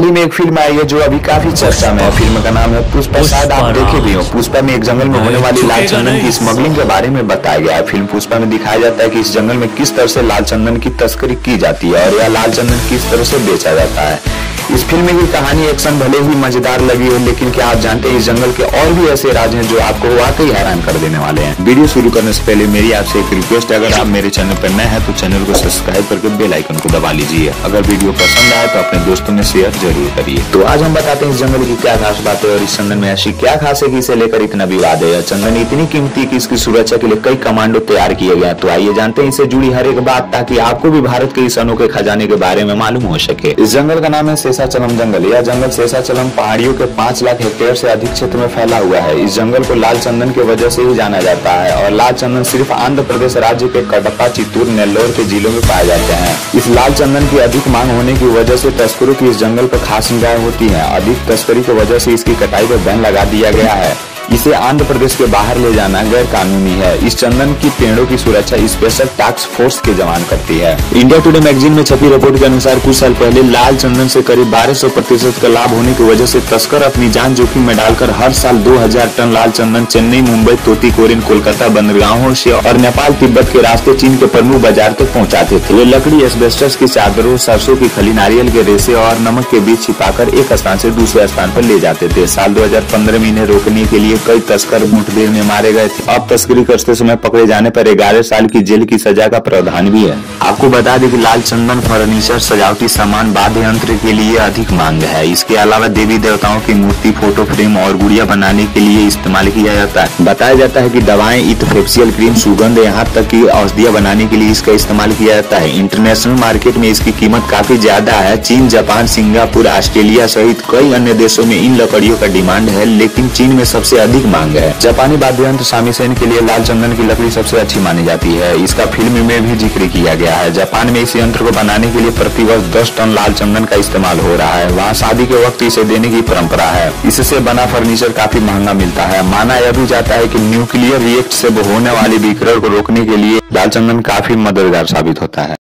एक फ़िल्म आई है जो अभी काफ़ी चर्चा में है। फ़िल्म का नाम है पुष्पा शायद आप देखे भी हो। पुष्पा में एक जंगल में होने वाली लाल चंदन की स्मगलिंग के बारे में बताया गया है। फ़िल्म पुष्पा में दिखाया जाता है कि इस जंगल में किस तरह से लाल चंदन की तस्करी की जाती है और यह लाल चंदन किस तरह से बेचा जाता है। इस फ़िल्म की कहानी एक्शन भले ही मज़ेदार लगी हो लेकिन क्या आप जानते हैं इस जंगल के और भी ऐसे राज हैं जो आपको वाकई हैरान कर देने वाले हैं? वीडियो शुरू करने से पहले मेरी आपसे एक रिक्वेस्ट है। अगर आप मेरे चैनल पर नए हैं तो चैनल को सब्सक्राइब करके बेल आइकन को दबा लीजिए। अगर वीडियो पसंद आए तो अपने दोस्तों में शेयर ज़रूर करिए। तो आज हम बताते हैं इस जंगल की क्या खास बात है और इस चंदन में ऐसी क्या खास है कि इसे लेकर इतना विवाद है। चंदन इतनी कीमती की इसकी सुरक्षा के लिए कई कमांडो तैयार किए गए तो आइए जानते हैं इससे जुड़ी हर एक बात ताकि आपको भी भारत के इस अनोखे खजाने के बारे में मालूम हो सके। इस जंगल का नाम है शेषाचलम जंगल। यह जंगल शेषाचलम पहाड़ियों के पाँच लाख हेक्टेयर से अधिक क्षेत्र में फैला हुआ है। इस जंगल को लाल चंदन की वजह से ही जाना जाता है और लाल चंदन सिर्फ़ आंध्र प्रदेश राज्य के कटप्पा, चित्तूर, नेल्लोर के जिलों में पाए जाते हैं। इस लाल चंदन की अधिक मांग होने की वजह से तस्करों की इस जंगल पर खास निगाह होती है। अधिक तस्करी की वजह से इसकी कटाई पर बैन लगा दिया गया है। इसे आंध्र प्रदेश के बाहर ले जाना गैर कानूनी है। इस चंदन की पेड़ों की सुरक्षा स्पेशल टास्क फोर्स के जवान करती है। इंडिया टुडे मैगजीन में छपी रिपोर्ट के अनुसार कुछ साल पहले लाल चंदन से करीब 1200 प्रतिशत का लाभ होने की वजह से तस्कर अपनी जान जोखिम में डालकर हर साल 2000 टन लाल चंदन चेन्नई, मुंबई, तोती तोतीकोरिन कोलकाता, बंदरगाहों से और नेपाल, तिब्बत के रास्ते चीन के प्रमुख बाज़ार तक पहुँचाते थे। वे लकड़ी, एस्बेस्टस की चादरों, सरसों की खली, नारियल के रेसे और नमक के बीच छिपाकर एक स्थान से दूसरे स्थान पर ले जाते थे। साल 2015 में इन्हें रोकने के लिए कई तस्कर मुठभेड़ में मारे गए थे। अब तस्करी करते समय पकड़े जाने पर ग्यारह साल की जेल की सजा का प्रावधान भी है। आपको बता दें कि लाल चंदन फर्नीचर, सजावटी सामान वाद्य यंत्र के लिए अधिक मांग है। इसके अलावा देवी देवताओं की मूर्ति, फ़ोटो फ्रेम और गुड़िया बनाने के लिए इस्तेमाल किया जाता है। बताया जाता है की दवाएँ इत फेसियल क्रीम, सुगंध यहाँ तक की औषधियाँ बनाने के लिए इसका इस्तेमाल किया जाता है। इंटरनेशनल मार्केट में इसकी कीमत काफ़ी ज़्यादा है। चीन, जापान, सिंगापुर, ऑस्ट्रेलिया सहित कई अन्य देशों में इन लकड़ियों का डिमांड है, लेकिन चीन में सबसे अधिक मांग है। जापानी वाद्य यंत्र शामी सेन के लिए लाल चंदन की लकड़ी सबसे अच्छी मानी जाती है। इसका फ़िल्म में भी ज़िक्र किया गया है। जापान में इस यंत्र को बनाने के लिए प्रति वर्ष दस टन लाल चंदन का इस्तेमाल हो रहा है। वहाँ शादी के वक्त इसे देने की परंपरा है। इससे बना फर्नीचर काफ़ी महँगा मिलता है। माना यह भी जाता है की न्यूक्लियर रिएक्ट से होने वाली विकरण को रोकने के लिए लाल चंदन काफ़ी मददगार साबित होता है।